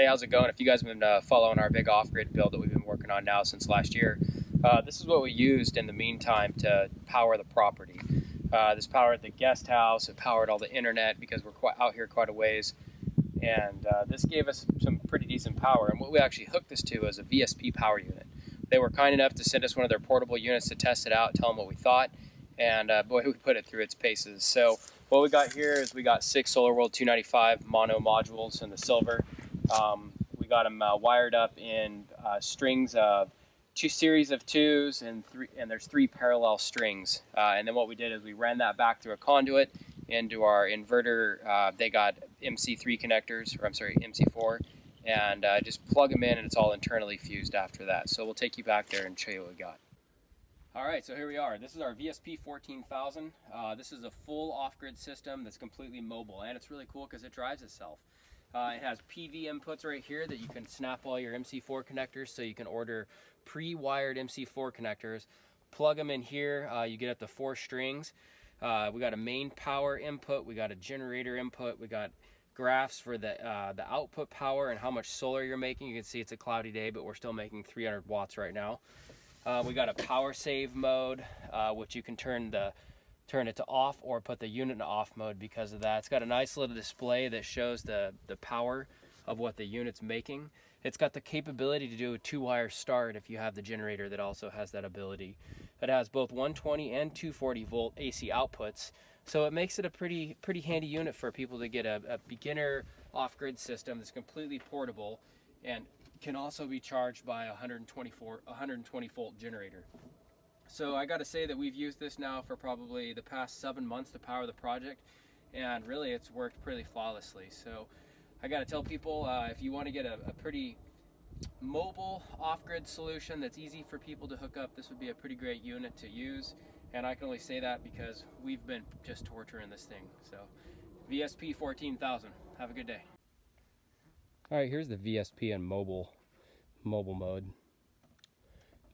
Hey, how's it going? If you guys have been uh, following our big off-grid build that we've been working on now since last year, uh, this is what we used in the meantime to power the property. Uh, this powered the guest house, it powered all the internet because we're quite out here quite a ways, and uh, this gave us some pretty decent power. And what we actually hooked this to is a VSP power unit. They were kind enough to send us one of their portable units to test it out, tell them what we thought, and uh, boy, we put it through its paces. So what we got here is we got six SolarWorld 295 mono modules in the silver. Um, we got them uh, wired up in uh, strings of two series of twos and three, and there's three parallel strings. Uh, and then what we did is we ran that back through a conduit into our inverter. Uh, they got MC3 connectors, or I'm sorry, MC4, and uh, just plug them in and it's all internally fused after that. So we'll take you back there and show you what we got. All right, so here we are. This is our VSP 14000. Uh, this is a full off-grid system that's completely mobile, and it's really cool because it drives itself. Uh, it has PV inputs right here that you can snap all your MC4 connectors so you can order pre-wired MC4 connectors. Plug them in here, uh, you get up to four strings. Uh, we got a main power input, we got a generator input, we got graphs for the, uh, the output power and how much solar you're making. You can see it's a cloudy day, but we're still making 300 watts right now. Uh, we got a power save mode, uh, which you can turn the turn it to off or put the unit in off mode because of that. It's got a nice little display that shows the, the power of what the unit's making. It's got the capability to do a two-wire start if you have the generator that also has that ability. It has both 120 and 240 volt AC outputs, so it makes it a pretty pretty handy unit for people to get a, a beginner off-grid system that's completely portable and can also be charged by a 124 120 volt generator. So I got to say that we've used this now for probably the past seven months to power the project and really it's worked pretty flawlessly. So I got to tell people uh, if you want to get a, a pretty mobile off-grid solution that's easy for people to hook up, this would be a pretty great unit to use. And I can only say that because we've been just torturing this thing. So VSP 14000, have a good day. All right, here's the VSP in mobile, mobile mode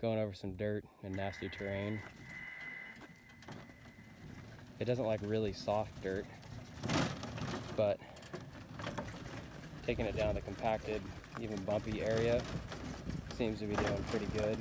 going over some dirt and nasty terrain. It doesn't like really soft dirt, but taking it down the compacted, even bumpy area seems to be doing pretty good.